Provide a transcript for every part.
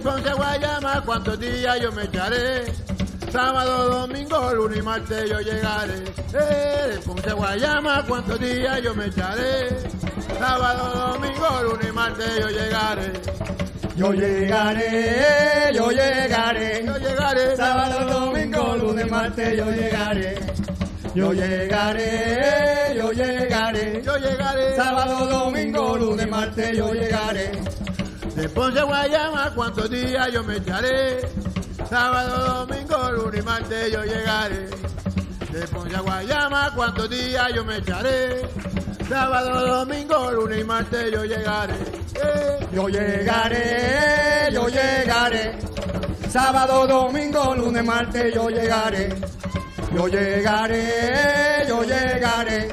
Ponce a Guayama, cuántos días yo me echaré. Sábado, domingo, lunes y martes yo llegaré. Eh, de Ponce a Guayama, cuántos días yo me echaré. Sábado, domingo, lunes y martes yo llegaré. Yo llegaré, yo llegaré. Yo llegaré. Sábado, domingo, lunes, martes, yo llegaré. Yo llegaré, yo llegaré. Yo llegaré. Sábado, domingo, lunes, martes, yo llegaré. De Ponce Guayama, cuántos días yo me echaré. Sábado, domingo, lunes y martes yo llegaré. De Ponce Guayama, cuántos días yo me echaré. Sábado, domingo, lunes y martes yo llegaré. Eh, Yo llegaré, yo llegaré. Sábado, domingo, lunes, martes, yo llegaré. Yo llegaré, yo llegaré.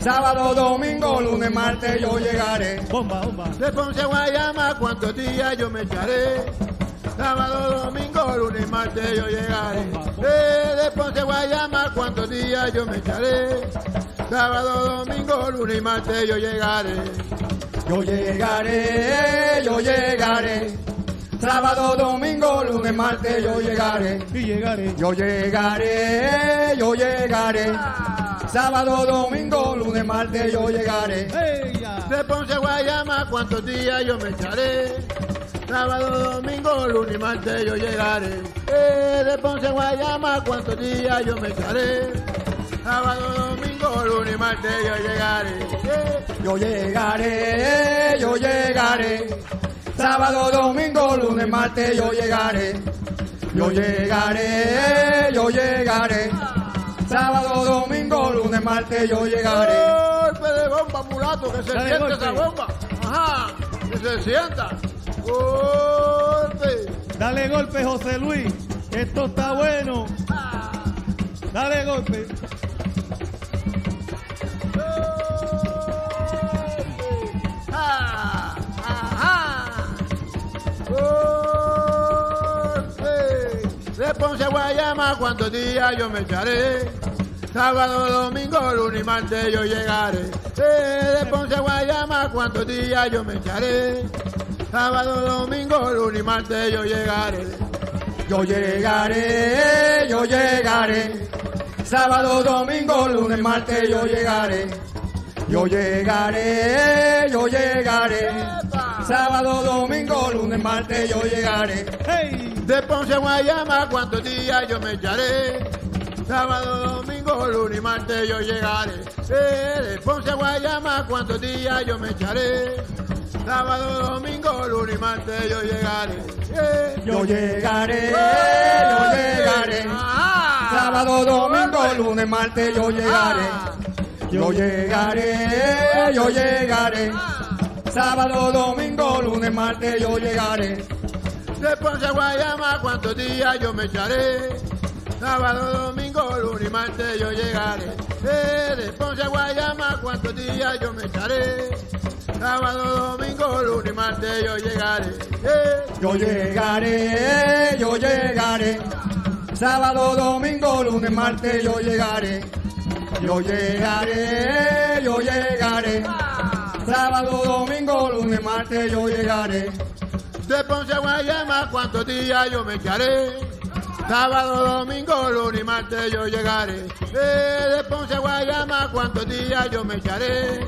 Sábado, domingo, lunes, martes, yo llegaré. Bomba, bomba. De Ponce a Guayama, cuántos días yo me echaré. Sábado, domingo, lunes martes yo llegaré. Eh, de Ponce a Guayama, cuántos días yo me echaré. Sábado, domingo, lunes y martes yo llegaré. Yo llegaré, yo llegaré. Sábado, domingo, lunes, martes, yo llegaré. Y llegaré. Yo llegaré, yo llegaré. Sábado, domingo, lunes, martes, yo llegaré. De Ponce a Guayama, cuántos días yo me echaré. Sábado, domingo, lunes martes yo llegaré. Eh, de Ponce a Guayama, cuántos días yo me echaré. Sábado, domingo, lunes martes yo llegaré. Eh, Yo llegaré, yo llegaré. Sábado, domingo, lunes, martes, yo llegaré. Yo llegaré, yo llegaré. Sábado, domingo, lunes, martes, yo llegaré. Golpe de bomba, mulato, que se Dale, siente golpe. esa bomba. Ajá, que se sienta. Golpe. Dale golpe, José Luis. Esto está bueno. Dale golpe. De Ponce a Guayama, cuántos días yo me echaré. Sábado, domingo, lunes y martes yo llegaré. Eh, de Ponce a Guayama, cuántos días yo me echaré. Sábado, domingo, lunes y martes yo llegaré. Yo llegaré, yo llegaré. Sábado, domingo, lunes, martes, yo llegaré. Yo llegaré, yo llegaré. Sábado, domingo, lunes, martes, yo llegaré. ¡Hey! De Ponce a Guayama, cuántos días yo me echaré. Sábado, domingo, lunes martes yo llegaré. Eh, de Ponce a Guayama, cuántos días yo me echaré. Sábado, domingo, lunes y martes yo llegaré. Eh, Yo llegaré, yo llegaré. Ah. Sábado, domingo, lunes, martes, yo llegaré. Yo llegaré, yo llegaré. Sábado, domingo, lunes, martes, yo llegaré. De Ponce a Guayama, cuántos días yo me echaré. Sábado, domingo, lunes y martes yo llegaré. Eh, de Ponce a Guayama, cuántos días yo me echaré. Sábado, domingo, lunes y martes yo llegaré. Eh, Yo llegaré, yo llegaré. Sábado, domingo, lunes, martes, yo llegaré. Yo llegaré, yo llegaré. Sábado, domingo, lunes, martes, yo llegaré. de Ponce a Guayama, cuántos días yo me echaré. Sábado, domingo, lunes y martes yo llegaré. Eh, de Ponce a Guayama, cuántos días yo me echaré.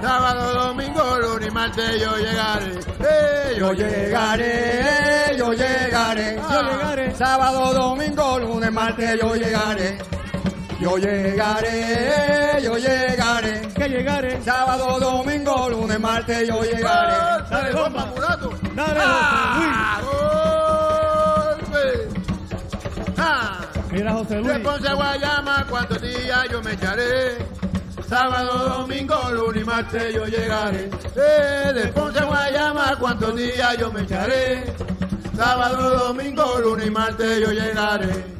Sábado, domingo, lunes y martes yo llegaré. Eh, Yo llegaré, yo llegaré. Yo llegaré. Sábado, domingo, lunes, martes, yo llegaré. Yo llegaré, yo llegaré. Llegaré. Sábado, domingo, lunes, martes, yo llegaré. Dale, bomba, mulato. Dale, ¡Ah! ¡Golpe! ¡Ah! Mira, José De Luis. Ponce a Guayama, cuántos días yo me echaré. Sábado, domingo, lunes y martes yo llegaré. Eh, de Ponce a Guayama, cuántos días yo me echaré. Sábado, domingo, lunes y martes yo llegaré.